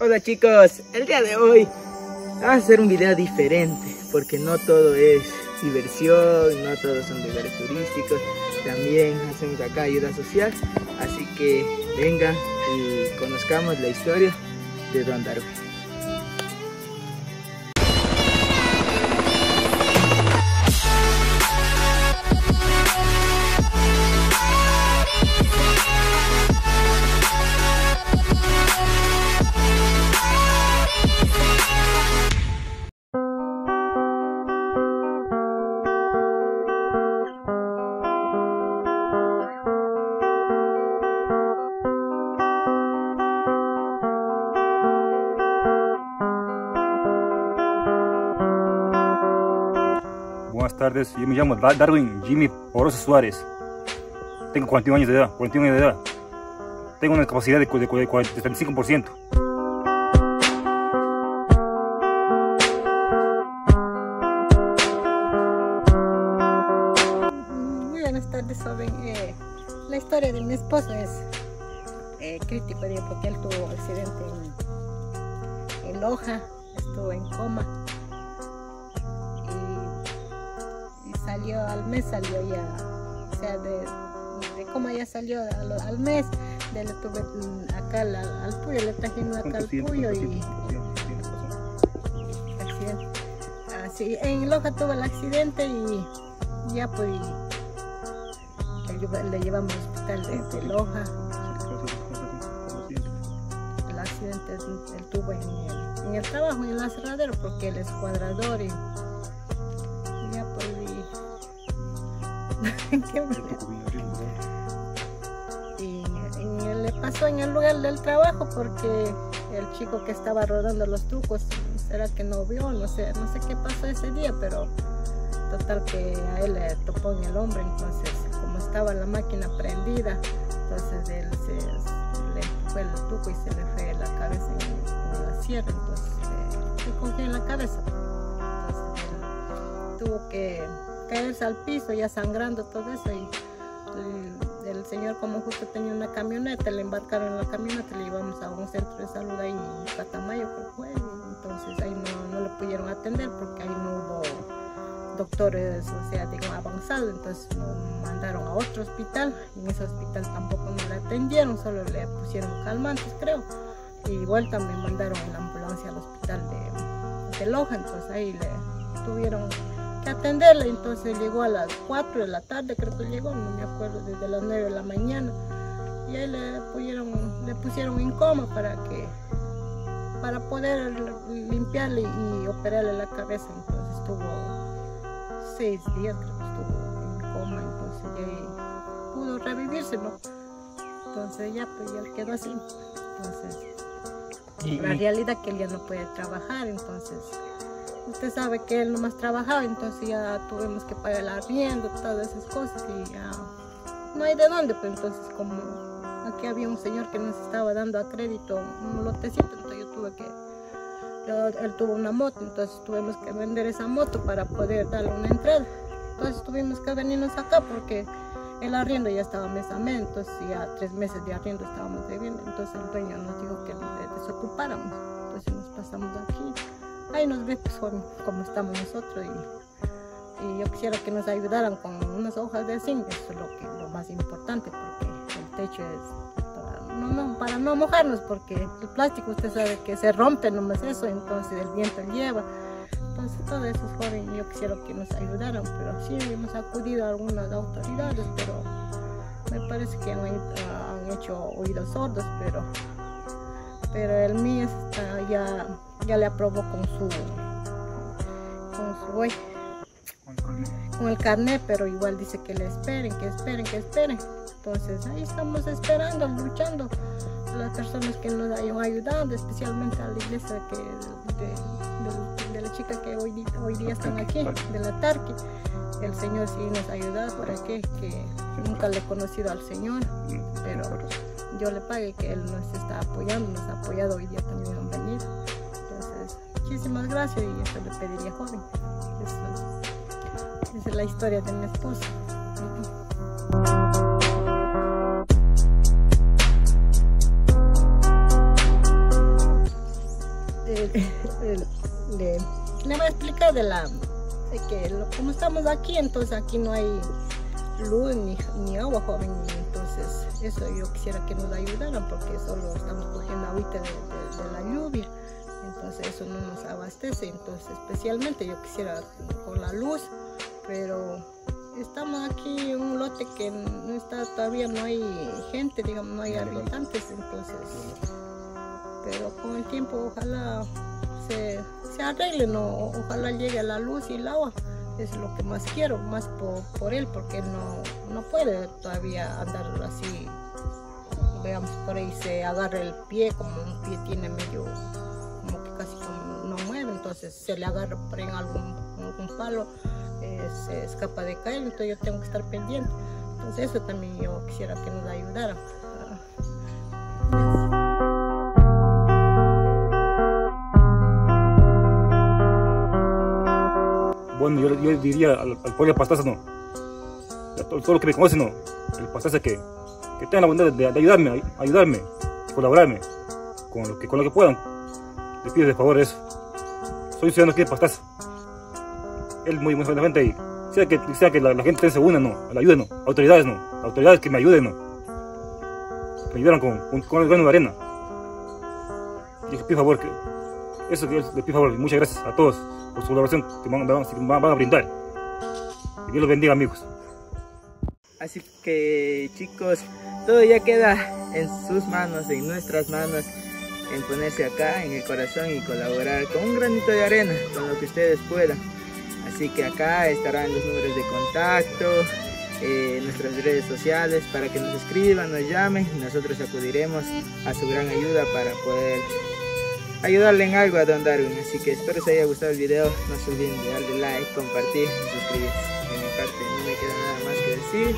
Hola chicos, el día de hoy vamos a hacer un video diferente porque no todo es diversión, no todos son lugares turísticos, también hacemos acá ayuda social, así que vengan y conozcamos la historia de Don Darwin. Tardes. Yo me llamo Darwin Jimmy Poroso Suárez. Tengo 41 años de edad. 41 años de edad. Tengo una capacidad de, de, de 45%. Muy buenas tardes, joven. Eh, la historia de mi esposo es eh, crítico, porque él tuvo accidente en, en Loja, estuvo en coma. Salió al mes, salió ya, o sea, de, de cómo ya salió al, al mes, de le tuve acá al, al puyo, le trajimos acá al puyo y... Así, en Loja tuvo el accidente y ya pues le, llevamos al hospital de, de Loja. El accidente él tuvo en el, en el trabajo, en el aserradero, porque él es cuadrador y y, le pasó en el lugar del trabajo porque el chico que estaba rodando los trucos, será que no vio, no sé, no sé qué pasó ese día, pero total que a él le topó en el hombro, entonces como estaba la máquina prendida, entonces él se le empujó el truco y se le fue la cabeza en, la sierra, entonces se cogió en la cabeza. Entonces él tuvo que caerse al piso, ya sangrando todo eso. Y el, señor, como justo tenía una camioneta, le embarcaron en la camioneta, le llevamos a un centro de salud ahí en Catamayo, fue. Entonces ahí no, le pudieron atender porque ahí no hubo doctores, o sea, digo, avanzados. Entonces mandaron a otro hospital. En ese hospital tampoco no le atendieron, solo le pusieron calmantes, creo. Y vuelta me mandaron en la ambulancia al hospital de, de Loja, entonces ahí le tuvieron atenderla. Entonces llegó a las 4 de la tarde, creo que llegó, no me acuerdo, desde las 9 de la mañana. Y ahí le pusieron, le pusieron en coma para que para poder limpiarle y operarle la cabeza. Entonces estuvo seis días, creo que estuvo en coma, entonces ya pudo revivirse, ¿no? Entonces ya, pues ya quedó así. Entonces, la realidad que él ya no puede trabajar, entonces usted sabe que él nomás trabajaba, entonces ya tuvimos que pagar el arriendo, todas esas cosas y ya no hay de dónde, pues entonces como aquí había un señor que nos estaba dando a crédito un lotecito, entonces yo tuve que, él tuvo una moto, entonces tuvimos que vender esa moto para poder darle una entrada. Entonces tuvimos que venirnos acá porque el arriendo ya estaba mes a mes, entonces ya tres meses de arriendo estábamos debiendo, entonces el dueño nos dijo que nos desocupáramos, entonces nos pasamos aquí ahí nos ve pues, como estamos nosotros y, yo quisiera que nos ayudaran con unas hojas de zinc, eso es lo, que, lo más importante porque el techo es para no, mojarnos porque el plástico usted sabe que se rompe nomás eso, entonces el viento lleva. Entonces todo eso es joven yo quisiera que nos ayudaran, pero sí hemos acudido a algunas autoridades, pero me parece que han, han hecho oídos sordos, pero pero el mío está, ya, ya le aprobó con su con su con el carnet, pero igual dice que le esperen, que esperen, que esperen. Entonces ahí estamos esperando, luchando a las personas que nos hayan ayudado, especialmente a la iglesia que, de, la chica que hoy, hoy día están aquí, de la Tarqui. El Señor sí nos ha ayudado por aquí, que nunca le he conocido al Señor, pero yo le pague que él nos está apoyando, nos ha apoyado hoy día también han venido. Entonces, muchísimas gracias y eso le pediría joven. esa es la historia de mi esposo. le, voy a explicar de la de que como estamos aquí, entonces aquí no hay luz ni, ni agua joven, entonces eso yo quisiera que nos ayudaran porque solo estamos cogiendo agüita de, de, la lluvia, entonces eso no nos abastece, entonces especialmente yo quisiera con la luz, pero estamos aquí en un lote que no está todavía no hay gente, digamos, no hay habitantes, entonces pero con el tiempo ojalá se, se arreglen o ojalá llegue la luz y el agua. Es lo que más quiero, más por, él, porque no, no puede todavía andar así. Veamos, por ahí se agarra el pie, como un pie tiene medio, como que casi no mueve, entonces se le agarra por ahí algún, algún palo, eh, se escapa de caer, entonces yo tengo que estar pendiente. Entonces eso también yo quisiera que nos ayudara. Bueno, yo, yo diría al, al pueblo Pastaza, no. A todos todo los que me conocen, no. El Pastaza que, que tengan la bondad de, de ayudarme, ayudarme, colaborarme con lo que, con lo que puedan. Les pido de favor eso. Soy ciudadano aquí de Pastaza. Él muy, muy gente ahí. Sea que, sea que la, la, gente se una, no. La ayuda, no. Autoridades, no. Autoridades que me ayuden, no. Que me ayudaran con, con, con el grano de arena. Y favor que. Eso que les pido favor. Muchas gracias a todos por su colaboración que van, van, van a brindar. Que Dios los bendiga, amigos. Así que, chicos, todo ya queda en sus manos, en nuestras manos, en ponerse acá en el corazón y colaborar con un granito de arena, con lo que ustedes puedan. Así que acá estarán los números de contacto, eh, nuestras redes sociales para que nos escriban, nos llamen y nosotros acudiremos a su gran ayuda para poder ayudarle en algo a Don Darwin. Así que espero les haya gustado el video. No se olviden de darle like, compartir y suscribirse. De mi parte no me queda nada más que decir.